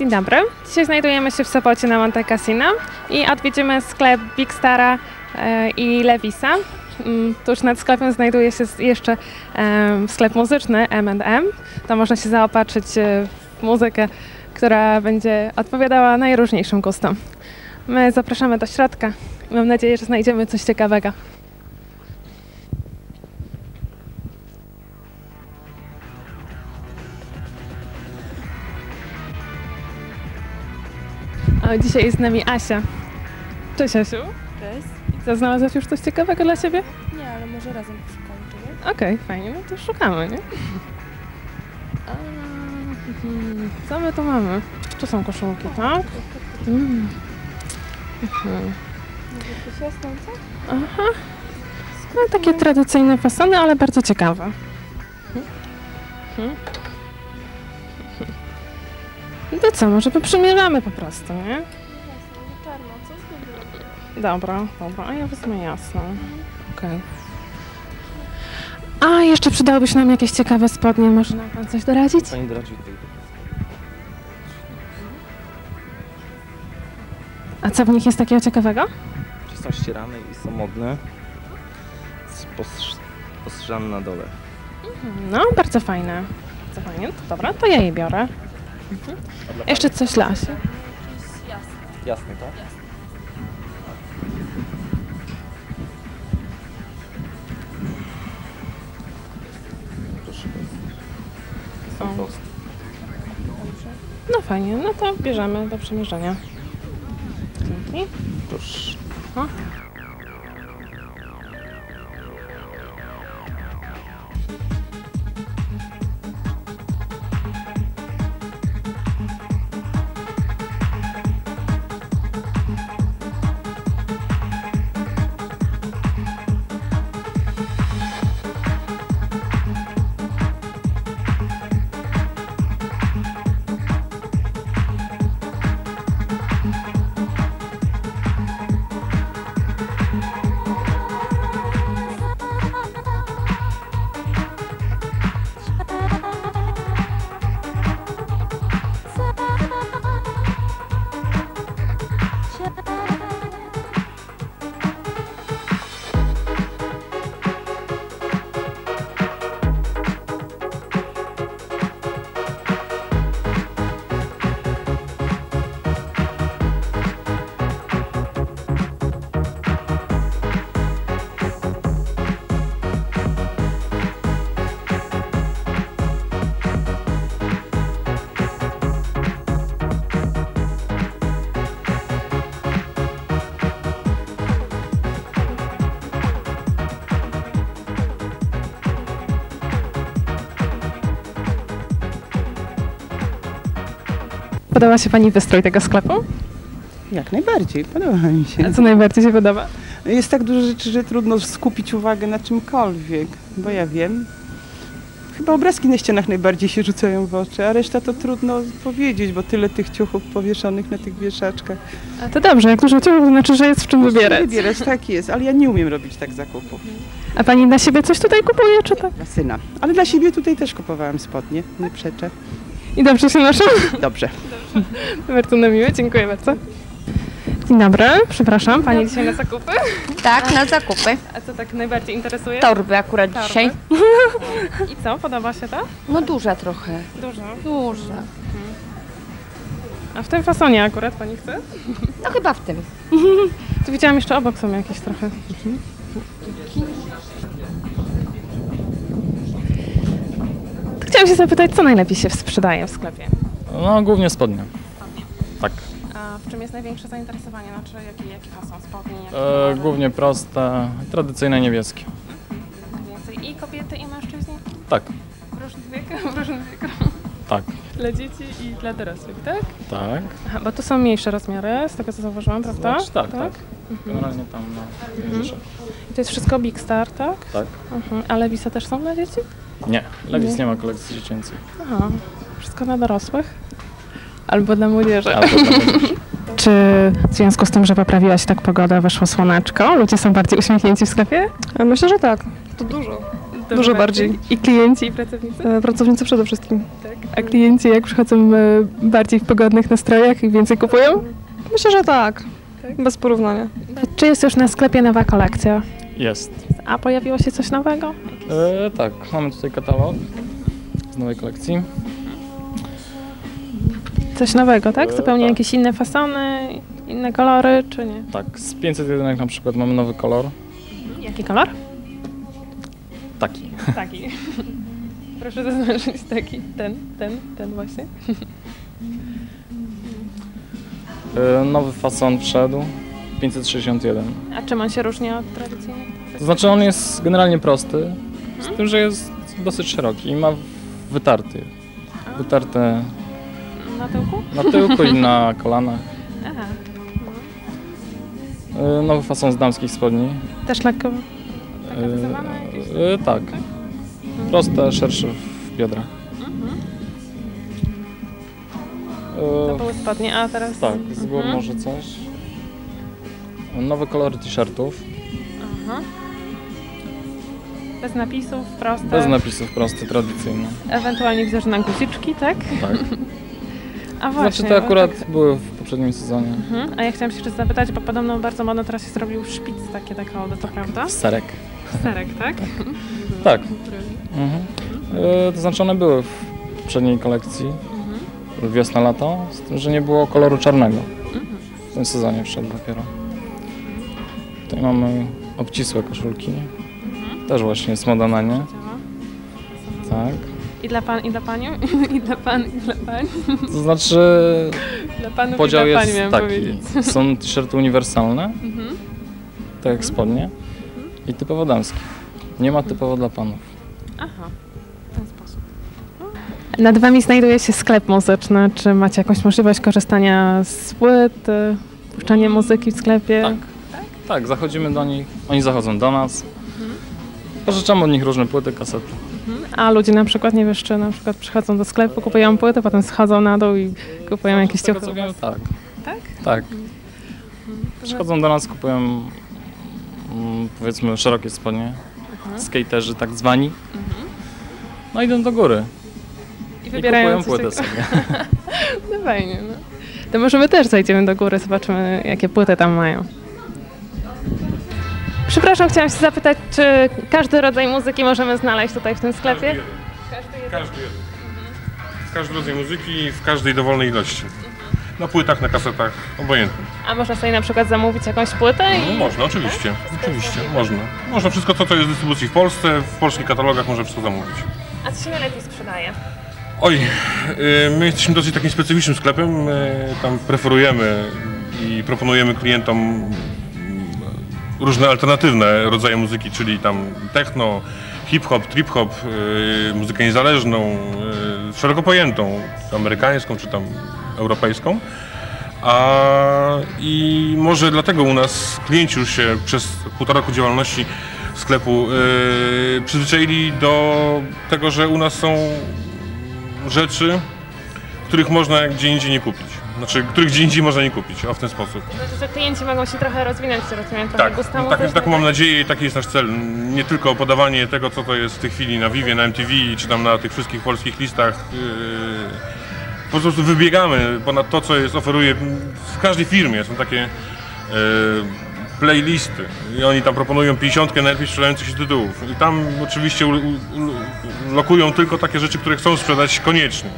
Dzień dobry. Dzisiaj znajdujemy się w Sopocie na Monte Cassino i odwiedzimy sklep Big Stara e, i Levisa. Mm, Tuż nad sklepem znajduje się jeszcze sklep muzyczny M&M. Tam można się zaopatrzyć e, w muzykę, która będzie odpowiadała najróżniejszym gustom. My zapraszamy do środka. Mam nadzieję, że znajdziemy coś ciekawego. Dzisiaj jest z nami Asia. Cześć Asiu. Cześć. I co, znalazłaś już coś ciekawego dla siebie? Nie, ale może razem poszukamy czegoś. Okej, fajnie, no to szukamy, nie? A, mhm, Co my tu mamy? Tu są koszulki, tak? Mm. Mhm. Może coś jasnące? Aha. No, takie tradycyjne fasony, ale bardzo ciekawe. Mhm. No to co, może poprzymierzamy po prostu, nie? Jasne, może czarno, co z Dobra, dobra, a ja wezmę jasno. Okej. A, jeszcze przydałyby się nam jakieś ciekawe spodnie, może nam pan coś doradzić? Pani doradzi tutaj. A co w nich jest takiego ciekawego? Czy są ścierane i są modne? Postrz- Postrzane na dole. No, bardzo fajne. Bardzo fajnie, to dobra, to ja je biorę. Mhm. Jeszcze coś jasne. Jasne, tak? Proszę bardzo. O. Są proste. No fajnie, no to bierzemy do przymierzenia. Dzięki. Proszę. O. Podoba się Pani wystrój tego sklepu? Jak najbardziej, podoba mi A się. co najbardziej się podoba? Jest tak dużo rzeczy, że trudno skupić uwagę na czymkolwiek, bo ja wiem. Chyba obrazki na ścianach najbardziej się rzucają w oczy, a reszta to trudno powiedzieć, bo tyle tych ciuchów powieszonych na tych wieszaczkach. A to dobrze, jak dużo ciuchów, to znaczy, że jest w czym wybierać. Wybierać, tak jest, ale ja nie umiem robić tak zakupów. A Pani dla siebie coś tutaj kupuje, czy tak? Dla syna. Ale dla siebie tutaj też kupowałam spodnie, nie przeczę. I dobrze się noszą? Dobrze. Bardzo na miłe, dziękuję bardzo. Dzień dobry, przepraszam, Pani dzisiaj na zakupy. Tak, na zakupy. A co tak najbardziej interesuje? Torby akurat Torby. dzisiaj. I co, podoba się to? No duża trochę. Dużo. Duża. A w tym fasonie akurat Pani chce? No chyba w tym. Tu widziałam jeszcze obok są jakieś trochę. Chciałam się zapytać, co najlepiej się sprzedaje w sklepie? No, głównie spodnie. Tak. A w czym jest największe zainteresowanie? Znaczy, jaki, jaki fason spodni? Jaki E, głównie proste, tradycyjne niebieskie. Więcej i kobiety, i mężczyźni? Tak, W różnych wiekach? W różnych wiekach. tak, Dla dzieci i dla dorosłych, tak? tak. Aha, bo tu są mniejsze rozmiary, z tego co zauważyłam, prawda? Znaczy, tak, tak. Generalnie tam no, mhm. I to jest wszystko Big Star, tak? Tak. Mhm. A Levisa też są dla dzieci? Nie, Levis nie ma kolekcji dziecięcej. Aha, wszystko dla dorosłych? Albo dla młodzieży. A, to tam- Czy w związku z tym, że poprawiła się tak pogoda, weszło słoneczko? Ludzie są bardziej uśmiechnięci w sklepie? Myślę, że tak. To dużo. Dużo bardziej. I klienci, i pracownicy? E, Pracownicy przede wszystkim. Tak. A klienci jak przychodzą e, bardziej w pogodnych nastrojach i więcej kupują? Myślę, że tak. Bez porównania. Czy jest już na sklepie nowa kolekcja? Jest. A pojawiło się coś nowego? E, tak, mamy tutaj katalog z nowej kolekcji. Coś nowego, tak? E, Zupełnie tak. jakieś inne fasony, inne kolory, czy nie? Tak, z 501 na przykład mamy nowy kolor. Jaki kolor? Taki. Taki. Proszę zaznaczyć taki, ten, ten, ten właśnie. E, nowy fason wszedł. 561. A czym on się różni od tradycyjnych? To znaczy on jest generalnie prosty, z tym, że jest dosyć szeroki i ma wytarty. Wytarte Na tyłku? na tyłku i na kolanach. Aha. E, Nowy fason z damskich spodni. Też lekko E, wyzowana jakieś? e, tak. Proste, szersze w biodrach. To E, były spodnie, a teraz... tak, z góry Mhm. może coś. Nowe kolory t-shirtów. Aha. Bez napisów, proste. Bez napisów, proste, tradycyjne. Ewentualnie że na guziczki, tak? Tak. A właśnie. Znaczy te bo akurat Tak. były w poprzednim sezonie. Mhm. A ja chciałam się jeszcze zapytać, bo podobno bardzo modno teraz się zrobił szpic takie dekolde, to prawda? Serek. Serek, tak? Tak. Mhm. E, to znaczy one były w poprzedniej kolekcji. Mhm. Wiosna, lato. Z tym, że nie było koloru czarnego. W tym sezonie wszedł dopiero. Tutaj mamy obcisłe koszulki. Też właśnie jest moda na nie. Tak. I dla pan, i dla panią, i dla pan, i dla pań. To znaczy Dla panów podział i dla jest taki. powiedzieć. Są t-shirty uniwersalne, Mhm. tak jak spodnie, i typowo damskie. Nie ma typowo dla panów. Aha, w ten sposób. Nad wami znajduje się sklep muzyczny. Czy macie jakąś możliwość korzystania z płyt, y, puszczania muzyki w sklepie? Tak. Tak, zachodzimy do nich, oni zachodzą do nas. Mhm. Pożyczamy od nich różne płyty, kasety. A ludzie na przykład, nie wiesz, czy na przykład przychodzą do sklepu, kupują płyty, potem schodzą na dół i kupują jakieś Z tego, ciuchy. wiem, tak. Tak? Tak. Przychodzą do nas, kupują mm, powiedzmy szerokie spodnie, skaterzy tak zwani. No idą do góry I i wybierają kupują coś płytę sobie. No fajnie, no. To może my też zajdziemy do góry, zobaczymy, jakie płyty tam mają. Przepraszam, chciałam się zapytać, czy każdy rodzaj muzyki możemy znaleźć tutaj w tym sklepie? Każdy jeden. Każdy rodzaj muzyki w każdej dowolnej ilości. Na płytach, na kasetach, obojętnie. A można sobie na przykład zamówić jakąś płytę No, i... można, oczywiście. Oczywiście, można. Można wszystko to, co jest w dystrybucji w Polsce, w polskich katalogach można wszystko zamówić. A co się najlepiej sprzedaje? Oj, y, my jesteśmy dosyć takim specyficznym sklepem. My tam preferujemy i proponujemy klientom różne alternatywne rodzaje muzyki, czyli tam techno, hip-hop, trip-hop, y, muzykę niezależną, y, szeroko pojętą, amerykańską czy tam europejską. A i może dlatego u nas klienci już się przez półtora roku działalności sklepu yy, przyzwyczaili do tego, że u nas są rzeczy, których można gdzie indziej nie kupić. Znaczy, których gdzie indziej można nie kupić, o w ten sposób. Znaczy, że klienci mogą się trochę rozwinąć, rozumiem, trochę Tak, gusta no, tak, taką mam nadzieję i taki jest nasz cel. Nie tylko podawanie tego, co to jest w tej chwili na Vivie, na MTV, czy tam na tych wszystkich polskich listach. Yy, po prostu wybiegamy ponad to, co jest, oferuje w każdej firmie. Są takie yy, playlisty i oni tam proponują 50 najlepiej sprzedających się tytułów. I tam oczywiście u, u, u, lokują tylko takie rzeczy, które chcą sprzedać koniecznie.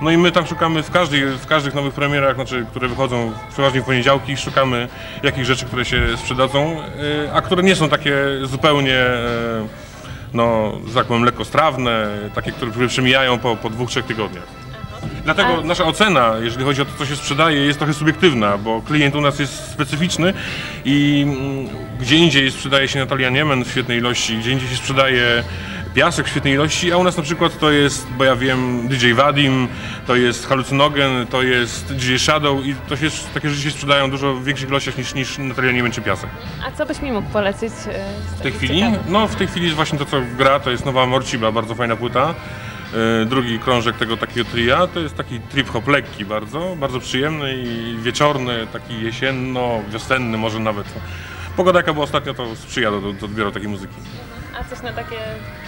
No i my tam szukamy w, każdej, w każdych nowych premierach, znaczy, które wychodzą przeważnie w poniedziałki, szukamy jakich rzeczy, które się sprzedadzą, y, a które nie są takie zupełnie, y, no, że tak powiem, lekkostrawne, takie, które, które przemijają po, po dwóch, trzech tygodniach. Dlatego nasza ocena, jeżeli chodzi o to, co się sprzedaje, jest trochę subiektywna, bo klient u nas jest specyficzny i mm, gdzie indziej sprzedaje się Natalia Niemen w świetnej ilości, gdzie indziej się sprzedaje piasek w świetnej ilości, a u nas na przykład to jest, bo ja wiem, DJ Vadim, to jest halucynogen, to jest DJ Shadow i to się, takie rzeczy się sprzedają dużo w większych ilościach niż, niż Natalia Niemen czy piasek. A co byś mi mógł polecić? W tej chwili? No w tej chwili jest właśnie to, co gra, to jest nowa Morciba, bardzo fajna płyta. Yy, Drugi krążek tego takiego tria, to jest taki trip-hop lekki bardzo, bardzo przyjemny i wieczorny, taki jesienno-wiosenny może nawet. Pogoda jaka była ostatnio, to sprzyja do, do odbioru takiej muzyki. A coś na takie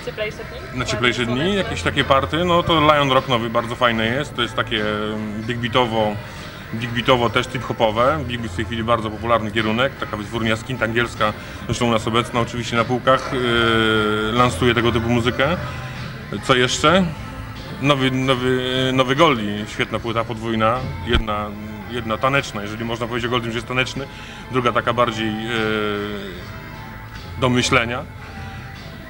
cieplejsze dni? Na cieplejsze dni, jakieś takie party, no to Lion Rock nowy bardzo fajny jest, to jest takie big beatowo, big beatowo też hip-hopowe, big beat w tej chwili bardzo popularny kierunek, taka wytwórnia skint angielska, zresztą u nas obecna oczywiście na półkach, yy, lansuje tego typu muzykę. Co jeszcze? Nowy, nowy, nowy Goldie, świetna płyta podwójna, jedna, jedna taneczna, jeżeli można powiedzieć o Goldim, że jest taneczny, druga taka bardziej yy, do myślenia.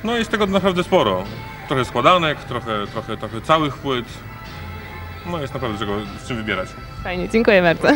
No jest tego naprawdę sporo. Trochę składanek, trochę, trochę, trochę całych płyt. No jest naprawdę czego, z czym wybierać. Fajnie, dziękuję bardzo.